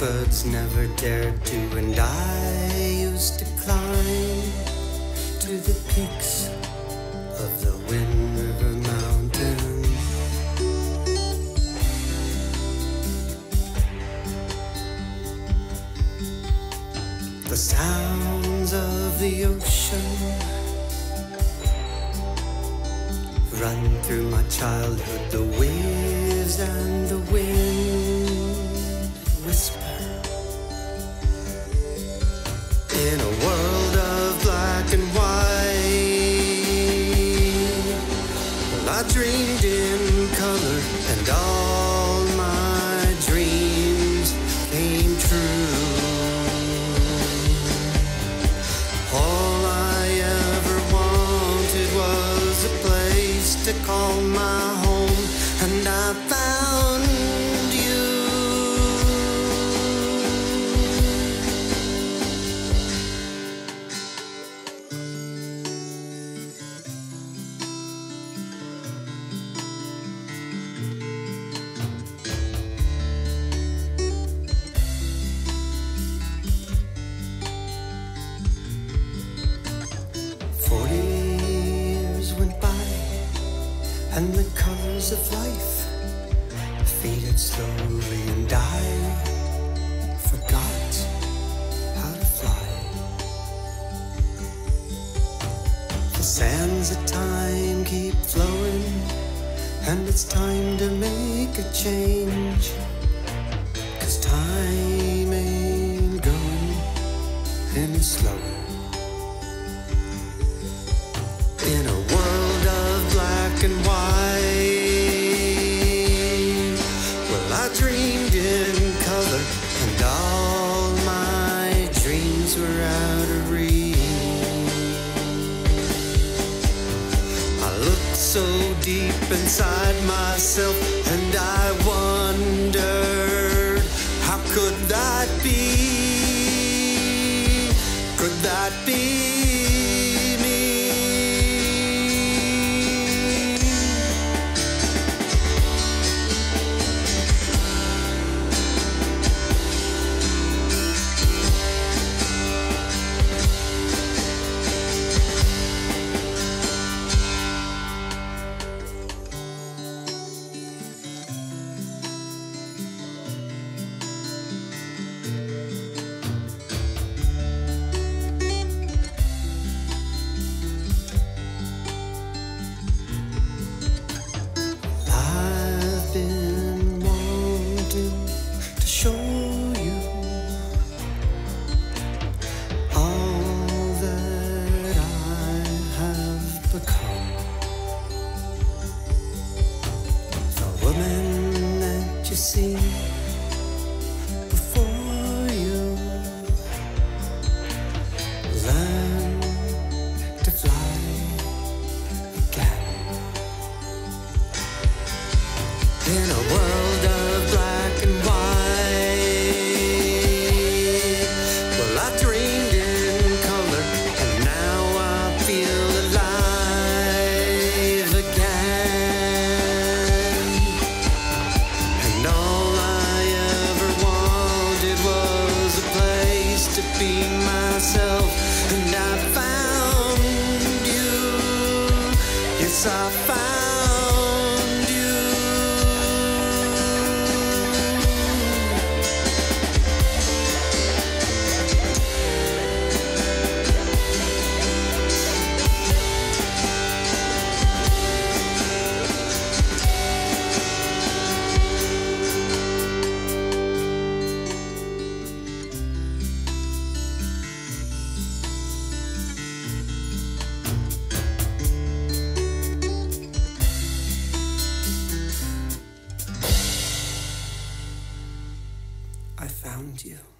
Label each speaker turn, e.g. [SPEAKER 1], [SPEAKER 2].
[SPEAKER 1] woods never dared to, and I used to climb to the peaks of the Wind River Mountains. The sounds of the ocean run through my childhood, the waves and the wind to call my home, and the colors of life faded slowly, and I forgot how to fly. The sands of time keep flowing, and it's time to make a change. Cause time ain't going any slower. In a world of black and white, deep inside myself, and I wondered, how could that be? Could that be I find around you.